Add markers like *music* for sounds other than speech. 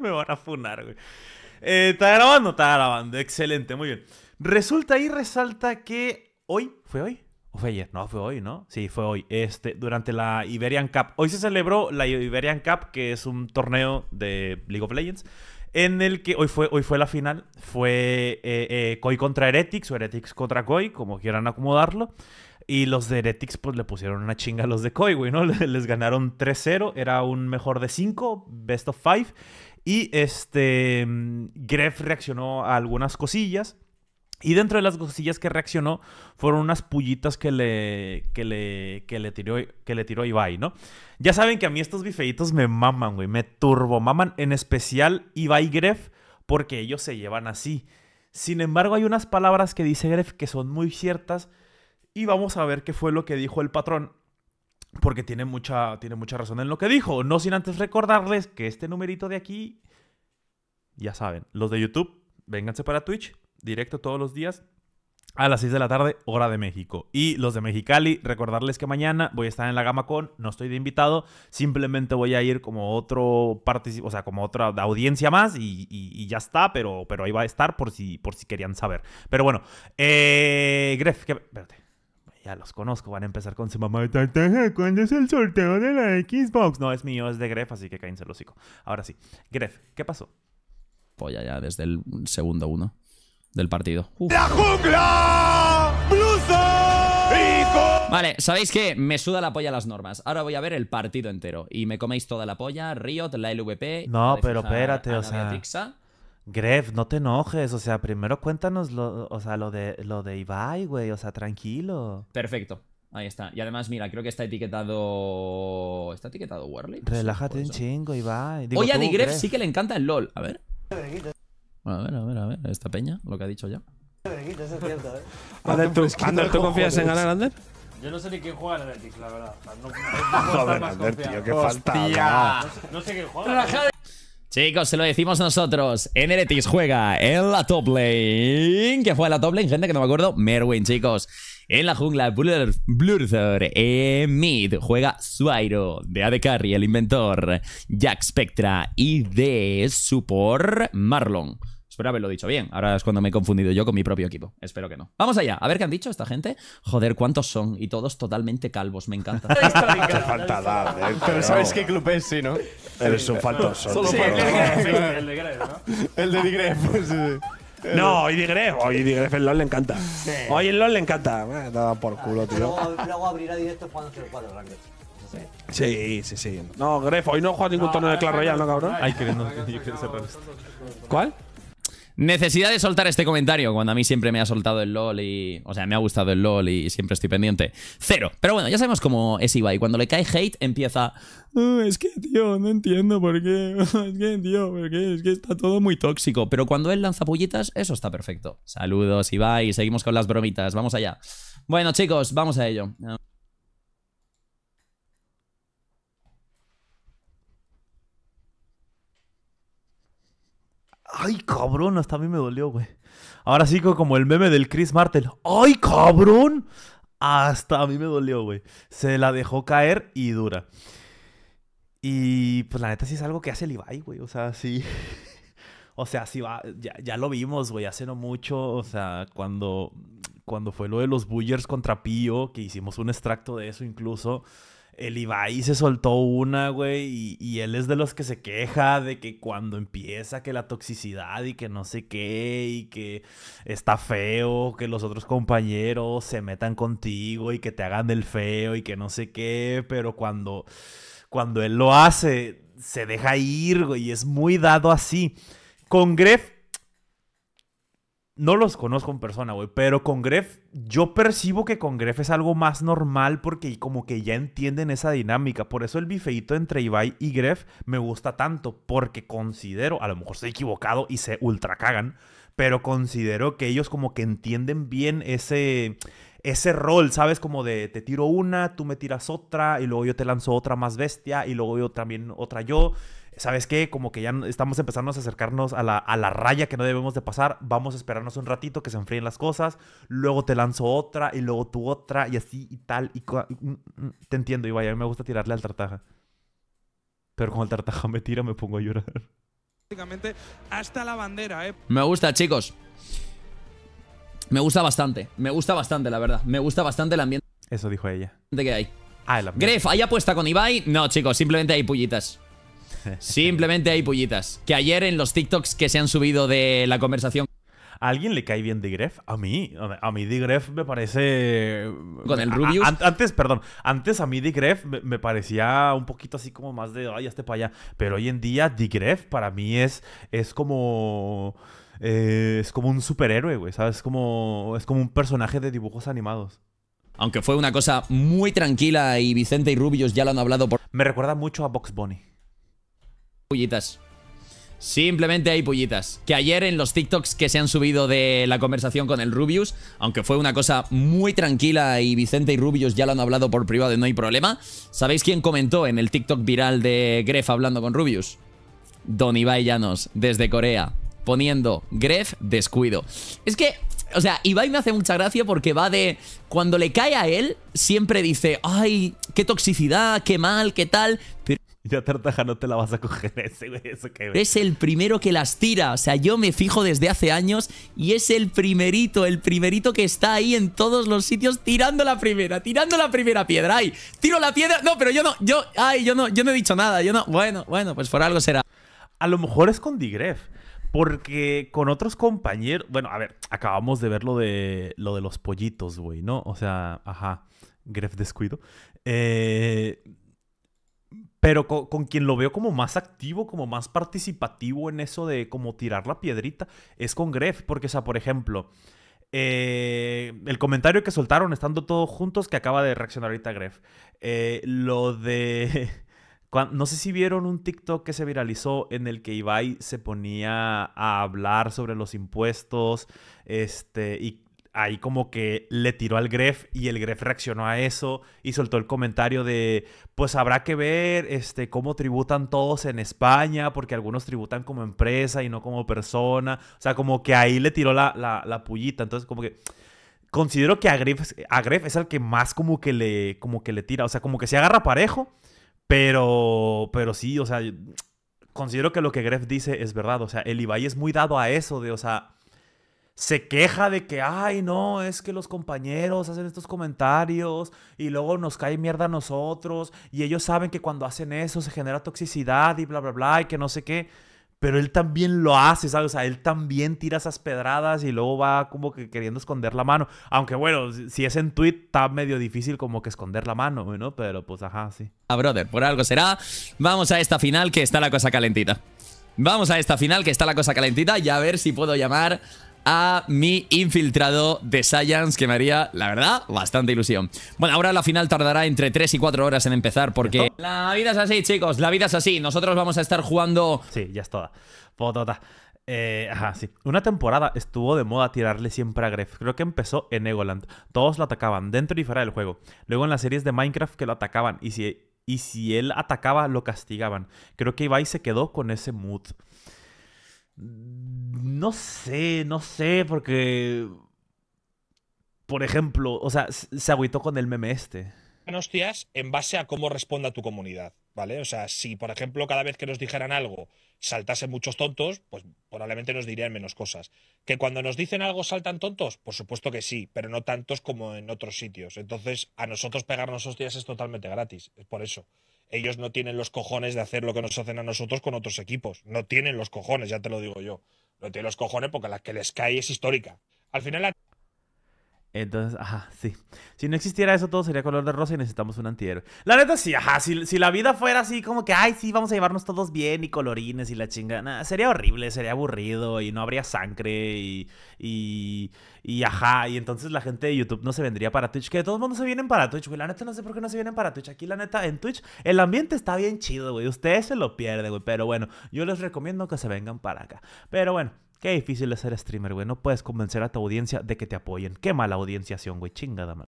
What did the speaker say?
Me van a funar, güey. Eh, ¿Está grabando? Está grabando. Excelente, muy bien. Resulta y resalta que hoy, ¿fue hoy? ¿O fue ayer? No, fue hoy, ¿no? Sí, fue hoy. Este, durante la Iberian Cup. Hoy se celebró la Iberian Cup, que es un torneo de League of Legends. En el que hoy fue, hoy fue la final. Fue eh, eh, Koi contra Heretics o Heretics contra Koi, como quieran acomodarlo. Y los de Heretics, pues le pusieron una chinga a los de Koi, güey, ¿no? *laughs* Les ganaron 3-0. Era un mejor de 5, best of 5. Y este. Gref reaccionó a algunas cosillas. Y dentro de las cosillas que reaccionó fueron unas pullitas que le, que le, que le, tiró, que le tiró Ibai, ¿no? Ya saben que a mí estos bifeitos me maman, güey, me turbo maman, en especial Ibai Gref, porque ellos se llevan así. Sin embargo, hay unas palabras que dice Gref que son muy ciertas y vamos a ver qué fue lo que dijo el patrón. Porque tiene mucha, tiene mucha razón en lo que dijo. No sin antes recordarles que este numerito de aquí, ya saben, los de YouTube, vénganse para Twitch directo todos los días a las 6 de la tarde, hora de México. Y los de Mexicali, recordarles que mañana voy a estar en la Gama Con, no estoy de invitado, simplemente voy a ir como otro o sea, como otra audiencia más y, ya está, pero, pero ahí va a estar por si, por si querían saber. Pero bueno, eh, Gref, espérate. Ya los conozco, van a empezar con su mamá. ¿Cuándo es el sorteo de la Xbox? No, es mío, es de Gref, así que cállense el hocico. Ahora sí. Gref, ¿qué pasó? Polla ya desde el segundo uno del partido. ¡La jungla! Vale, ¿sabéis qué? Me suda la polla las normas. Ahora voy a ver el partido entero. Y me coméis toda la polla, Riot, la LVP. No, pero espérate, o sea. Gref, no te enojes, o sea, primero cuéntanos lo, o sea, lo de lo de Ibai, güey, o sea, tranquilo. Perfecto. Ahí está. Y además, mira, creo que está etiquetado. ¿Está etiquetado Warley? Relájate un chingo, Ibai. Oye, a Digref sí que le encanta el LOL. A ver. Bueno, a ver, a ver, a ver. Esta peña, lo que ha dicho ya. *laughs* Eso es cierto, ¿eh? Ander, ¿tú, Ander, ¿tú confías en ganar, Ander? Yo no sé ni quién juega en Heretics, la verdad. No, *laughs* Joder, Ander, tío, qué falta. No sé quién juega. Chicos, se lo decimos nosotros. En Heretics juega en la top lane. ¿Quién juega en la top lane? Gente que no me acuerdo. Merwin, chicos. En la jungla, Blur, Blurthor. En mid juega Suairo. De AD Carry, el inventor. Jack Spectra. Y de support, Marlon. Espero haberlo dicho bien. Ahora es cuando me he confundido yo con mi propio equipo. Espero que no. Vamos allá. A ver qué han dicho esta gente. Joder, ¿cuántos son? Y todos totalmente calvos. Me encanta. *laughs* Qué falta dar, ¿eh? Pero sabes qué club es, sí, ¿no? Eres un faltoso. Solo tío. por el de Gref, ¿no? El de Digref, pues sí. *laughs* No, y Digref. Oye, Digref el LOL le encanta. Oye, el LOL le encanta. Eh, da por culo, tío. Luego, luego abrirá directo jugando 0-4 Ranked. Sí, sí, sí. No, Gref, hoy no juega ningún torneo de Clash Royale, ¿no, cabrón? Ay, que no, yo quiero cerrar esto. ¿Cuál? Necesidad de soltar este comentario cuando a mí siempre me ha soltado el LOL y. O sea, me ha gustado el LOL y siempre estoy pendiente. Cero. Pero bueno, ya sabemos cómo es Ibai. Cuando le cae hate, empieza. "Ah, es que, tío, no entiendo por qué. *laughs* Es que, tío, ¿por qué? Es que está todo muy tóxico. Pero cuando él lanza pullitas, eso está perfecto. Saludos, Ibai. Seguimos con las bromitas. Vamos allá. Bueno, chicos, vamos a ello. Ay, cabrón, hasta a mí me dolió, güey. Ahora sí, como el meme del Chris Martel. ¡Ay, cabrón! Hasta a mí me dolió, güey. Se la dejó caer y dura. Y pues la neta sí es algo que hace el Ibai, güey. O sea, sí. *laughs* O sea, sí va. Ya, ya lo vimos, güey, hace no mucho. O sea, cuando, cuando fue lo de los Bullers contra Pío, que hicimos un extracto de eso incluso. El Ibai se soltó una, güey, y, él es de los que se queja de que cuando empieza que la toxicidad y que no sé qué, y que está feo, que los otros compañeros se metan contigo y que te hagan del feo y que no sé qué, pero cuando, cuando él lo hace, se deja ir, güey, y es muy dado así. Con Gref, no los conozco en persona, güey, pero con Gref, yo percibo que con Gref es algo más normal porque como que ya entienden esa dinámica. Por eso el bifeito entre Ibai y Gref me gusta tanto, porque considero, a lo mejor estoy equivocado y se ultra cagan, pero considero que ellos como que entienden bien ese, ese rol, ¿sabes? Como de te tiro una, tú me tiras otra, y luego yo te lanzo otra más bestia, y luego yo también otra yo. ¿Sabes qué? Como que ya estamos empezando a acercarnos a la, a la raya que no debemos de pasar. Vamos a esperarnos un ratito que se enfríen las cosas. Luego te lanzo otra y luego tú otra y así y tal. Y mm, mm, te entiendo, Ibai. A mí me gusta tirarle al tartaja. Pero cuando el tartaja me tira me pongo a llorar. prácticamente hasta la bandera, ¿eh? Me gusta, chicos. Me gusta bastante. Me gusta bastante, la verdad. Me gusta bastante el ambiente Eso dijo ella. que hay. Ah, el ambiente. Gref, ¿hay apuesta con Ibai? No, chicos, simplemente hay pullitas. *laughs* Simplemente hay pullitas. Que ayer en los TikToks que se han subido de la conversación ¿A alguien le cae bien Digref? A mí. A mí Digref me parece... Con el a- Rubius. an- antes, perdón. Antes a mí Digref me, me parecía un poquito así como más de... Ay, este para allá. Pero hoy en día Digref para mí es, es como... eh, es como un superhéroe, güey. ¿Sabes? Es como, es como un personaje de dibujos animados. Aunque fue una cosa muy tranquila y Vicente y Rubius ya lo han hablado por Me recuerda mucho a Box Bunny. pullitas. Simplemente hay pullitas. Que ayer en los TikToks que se han subido de la conversación con el Rubius, aunque fue una cosa muy tranquila y Vicente y Rubius ya lo han hablado por privado y no hay problema, ¿sabéis quién comentó en el TikTok viral de Gref hablando con Rubius? Don Ibai Llanos, desde Corea, poniendo Gref descuido. Es que, o sea, Ibai me hace mucha gracia porque va de. Cuando le cae a él, siempre dice, ay, qué toxicidad, qué mal, qué tal. Pero *laughs* Ya Tartaja no te la vas a coger ese, güey. Eso que, es el primero que las tira. O sea, yo me fijo desde hace años y es el primerito, el primerito que está ahí en todos los sitios tirando la primera, tirando la primera piedra. Ay, tiro la piedra. No, pero yo no, yo, ay, yo no, yo no he dicho nada. Yo no. Bueno, bueno, pues por algo será. A lo mejor es con Digref. Porque con otros compañeros. Bueno, a ver, acabamos de ver lo de, lo de los pollitos, güey, ¿no? O sea, ajá. Gref descuido. Eh, pero con, quien lo veo como más activo, como más participativo en eso de como tirar la piedrita, es con Gref. Porque, o sea, por ejemplo, eh, el comentario que soltaron estando todos juntos que acaba de reaccionar ahorita Gref. Eh, lo de... *laughs* No sé si vieron un TikTok que se viralizó en el que Ibai se ponía a hablar sobre los impuestos, este, y ahí como que le tiró al Gref y el Gref reaccionó a eso y soltó el comentario de, pues habrá que ver, este, cómo tributan todos en España, porque algunos tributan como empresa y no como persona, o sea, como que ahí le tiró la, la, la pullita, entonces como que considero que a Gref, a Gref es el que más como que le, como que le tira, o sea, como que se agarra parejo, pero, pero sí, o sea, considero que lo que Gref dice es verdad. O sea, el Ibai es muy dado a eso, de, o sea, se queja de que, ay, no, es que los compañeros hacen estos comentarios y luego nos cae mierda a nosotros y ellos saben que cuando hacen eso se genera toxicidad y bla, bla, bla, y que no sé qué. Pero él también lo hace, ¿sabes? O sea, él también tira esas pedradas y luego va como que queriendo esconder la mano. Aunque bueno, si- es en tweet, está medio difícil como que esconder la mano, ¿no? Pero pues ajá, sí. Ah, brother, por algo será. Vamos a esta final que está la cosa calentita. Vamos a esta final que está la cosa calentita y a ver si puedo llamar a mi infiltrado de Science que me haría, la verdad, bastante ilusión. Bueno, ahora la final tardará entre 3 y 4 horas en empezar porque la vida es así, chicos, la vida es así. Nosotros vamos a estar jugando Sí, ya es toda. Potota. Eh, ajá, sí. Una temporada estuvo de moda tirarle siempre a Gref. Creo que empezó en Egoland. Todos lo atacaban, dentro y fuera del juego. Luego en las series de Minecraft que lo atacaban. Y si, y si él atacaba, lo castigaban. Creo que Ibai se quedó con ese mood. No sé, no sé, porque... Por ejemplo, o sea, se agüitó con el meme este. hostias en base a cómo responda tu comunidad, ¿vale? O sea, si por ejemplo cada vez que nos dijeran algo saltasen muchos tontos, pues probablemente nos dirían menos cosas. Que cuando nos dicen algo saltan tontos, por supuesto que sí, pero no tantos como en otros sitios. Entonces, a nosotros pegarnos hostias es totalmente gratis, es por eso. Ellos no tienen los cojones de hacer lo que nos hacen a nosotros con otros equipos. No tienen los cojones, ya te lo digo yo. No tienen los cojones porque la que les cae es histórica. Al final Entonces, ajá, sí. Si no existiera eso, todo sería color de rosa y necesitamos un antihéroe. La neta, sí, ajá. Si, si la vida fuera así, como que, ay, sí, vamos a llevarnos todos bien y colorines y la chingada. sería horrible, sería aburrido y no habría sangre y, y. Y ajá. Y entonces la gente de YouTube no se vendría para Twitch. Que de todos modos se vienen para Twitch, güey. La neta, no sé por qué no se vienen para Twitch. Aquí, la neta, en Twitch, el ambiente está bien chido, güey. Ustedes se lo pierden, güey. Pero bueno, yo les recomiendo que se vengan para acá. Pero bueno. Qué difícil es ser streamer, güey. No puedes convencer a tu audiencia de que te apoyen. Qué mala audienciación, güey. Chingada, madre.